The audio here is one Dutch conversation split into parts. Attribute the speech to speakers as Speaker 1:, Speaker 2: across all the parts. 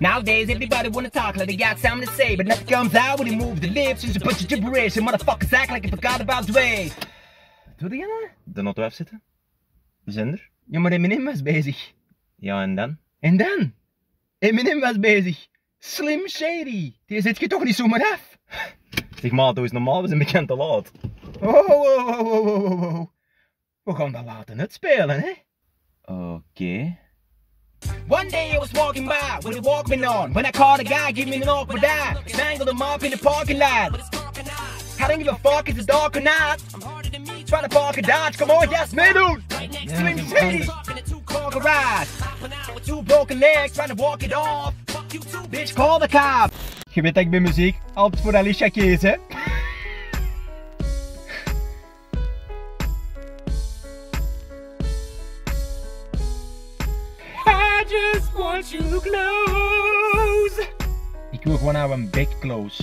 Speaker 1: Nowadays, everybody wanna talk like they got something to say, but nothing comes out when they move the lips. It's a bunch of gibberish, and motherfuckers act like they forgot about Dre. Wat doe je nou?
Speaker 2: De auto afzetten. De zender.
Speaker 1: Ja, maar Eminem was bezig.
Speaker 2: Ja, en dan?
Speaker 1: En dan? Eminem was bezig. Slim Shady. Die zet je toch niet zomaar af?
Speaker 2: Zeg maar, doe eens normaal, we zijn bekend te laat.
Speaker 1: Oh, oh, oh, oh, oh, oh, oh. We gaan dat laten uitspelen, hè?
Speaker 2: Oké.
Speaker 1: One day I was walking by with a Walkman on when I caught a guy giving me an awkward eye. Strangled him up in the parking lot. I don't give a fuck if it's dark or not. Trying to park a Dodge, come on, yes, me, dude. Slim Shady. Park a ride. With two broken legs, trying to walk it off. Bitch, call the cop. Je weet dat ik bij muziek altijd voor Alicia kies, hè? Eh? Want you close. Ik wil gewoon nou een bek close.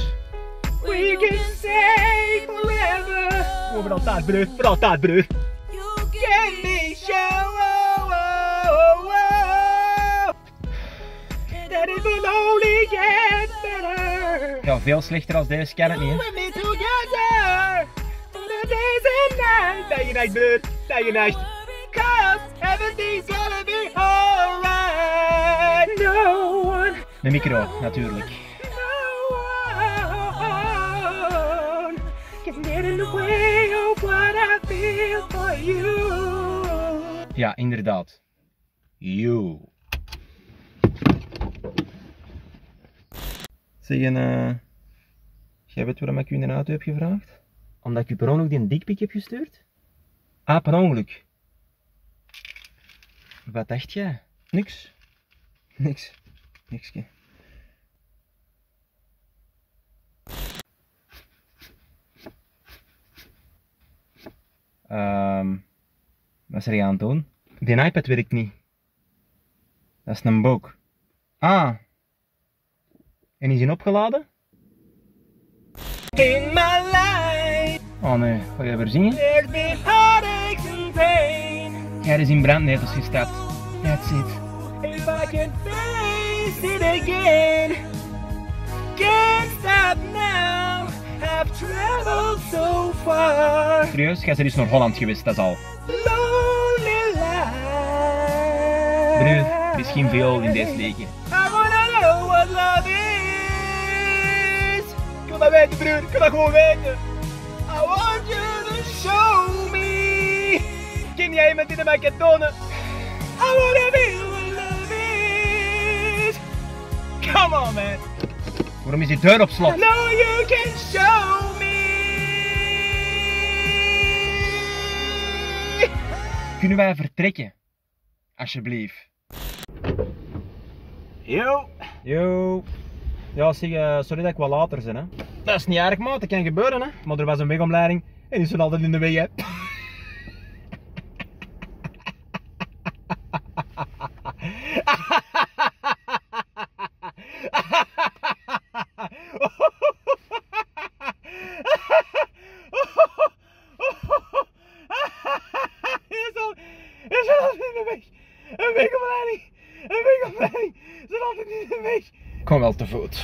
Speaker 1: We can say forever. Oh, voor altijd, broer. Voor altijd, broer. Can be show. Oh, oh, oh, oh. That it will only get better. Ja, veel slechter als deze kan het niet. With me together. The days and nights. Day and night, broer. Day and night. Cause everything's gonna be alright. Feel for you. Ja, inderdaad. You.
Speaker 2: Zeg, en eh... Jij weet waarom ik u in de auto heb gevraagd?
Speaker 1: Omdat ik u per ongeluk die een dikpik heb gestuurd?
Speaker 2: Ah, per ongeluk.
Speaker 1: Wat dacht jij?
Speaker 2: Niks. Niks. Nikske.
Speaker 1: Ehm, wat is er aan het doen? Die iPad werkt niet. Dat is een boek. Ah. En is hij opgeladen? In my life. Oh nee, ga je weer zingen? There's been heartaches and pain. Hij is in brandnetels gestapt. That's it. If I can face it again. Can't stop now. I've traveled so far. Serieus? Jij bent dus naar Holland geweest, dat is al. Lonely life. Broer, er is geen viool in deze leegje. I wanna know what love is. Ik wil dat weten, broer. Ik wil dat gewoon weten. I want you to show me. Ken jij iemand die dat mij kan tonen? I wanna be what love is. Come on, man. Waarom is die deur op slot? I know you can show Kunnen wij vertrekken? Alsjeblieft. Yo. Yo. Ja, zeg, eh, sorry dat ik wat later ben, hè. Dat is niet erg, maat. Dat kan gebeuren, hè. Maar er was een wegomleiding en die stond altijd in de weg, hè. Hier is al, hier is altijd in de weg. Een wegomleiding. Een wegomleiding. Ze zijn altijd in de Kom wel te voet.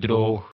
Speaker 3: Droog.